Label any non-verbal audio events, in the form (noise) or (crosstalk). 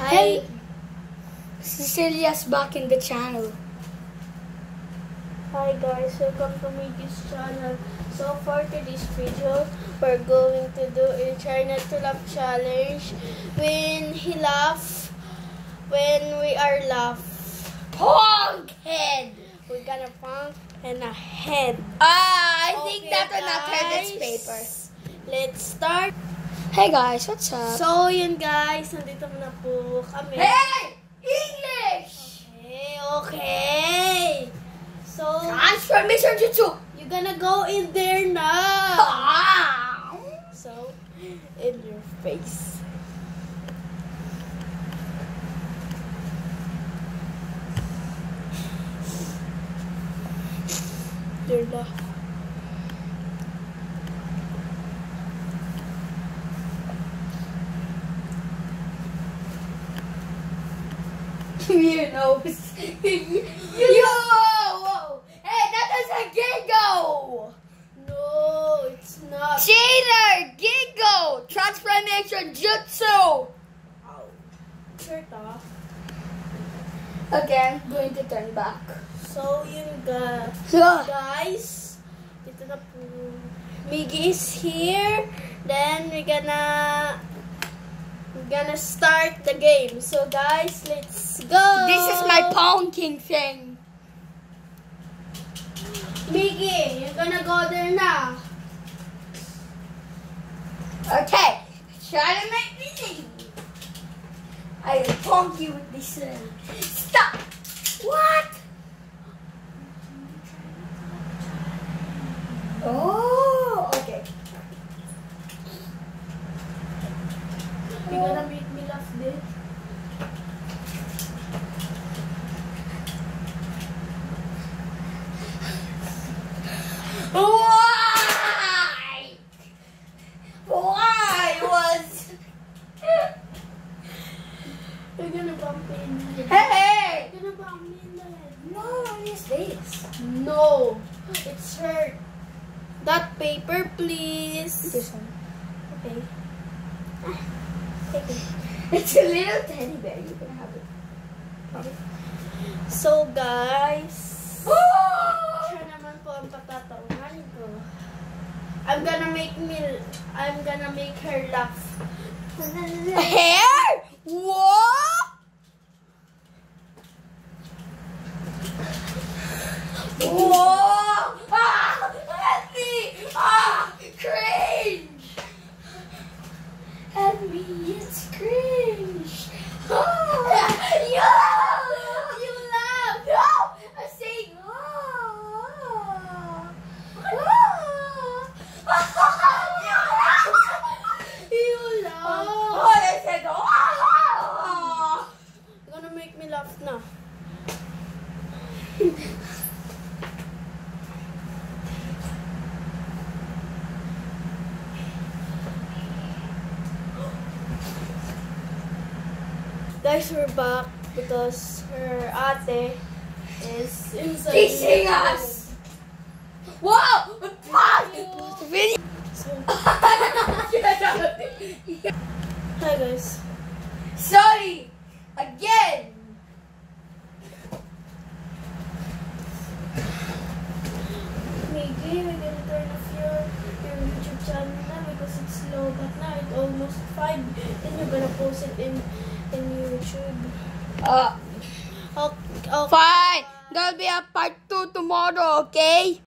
Hey, Cecilia's back in the channel. Hi guys, welcome to Mickey's channel. So for today's video, we're going to do a try not to laugh challenge. When he laugh, when we are laugh, Punk head! we're gonna punk and a head. Ah, I think Okay, that will not hurt paper. Let's start. Hey guys, what's up? So yun guys, nandito na po kami. hey! English! Okay, okay. So, Transformation Jutsu! you're gonna go in there now. Ah! So, in your face. There na. You know. (laughs) Yo! Hey, that is a Gigo! No, it's not. Cheater! Gigo! Transformation Jutsu! Ow. Shirt off. Again, going to turn back. So, yun ga. Ah. Guys, dito na po. Miggy is here. Then, we're gonna... We're gonna start the game. So, guys, let's go. This is my pumpkin thing. Miggy, you're gonna go there now. Okay, try to make me leave. I will punk you with this. Uh, stop! What? Oh, okay. You're gonna make me laugh, bitch. Why? Why was? You're gonna bump me in the head. Hey! You're gonna bump me in the head. No, is this? No, it's hurt. That paper, please. This one. Okay. Ah, take it. (laughs) It's a little teddy bear. You can have it. Okay. So, guys. Oh! Siya naman po ang patatawanan ko. I'm gonna make me, I'm gonna make her laugh. (laughs) (laughs) Whoa! Ah! Me! Ah! Cringe! Me! It's cringe! Ah! You! You laugh! No! I'm saying ah! Ah! You laugh. Oh, I said ah! You're gonna make me laugh na. Guys, we're back because her ate is inside. Teaching us! Whoa! Fuck! (laughs) Video. Hi guys. Sorry! Again! Maybe we're gonna turn off your, your YouTube channel na because it's low but now it's almost 5 then you're gonna post it in in YouTube. Uh, Okay, okay. fine! There'll be a part 2 tomorrow, okay?